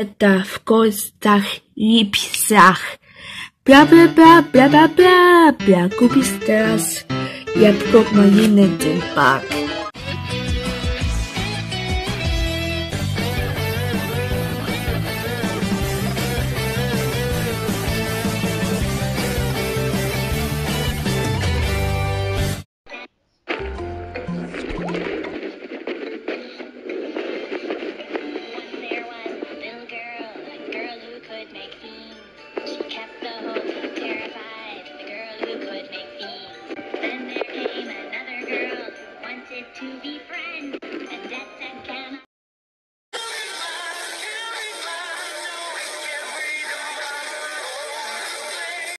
Eta w kostach i psach. Bla bla bla bla bla bla bla kupisz teraz jabłko maliny ten bak. She kept the whole team terrified, the girl who could make. Then there came another girl who wanted to be free.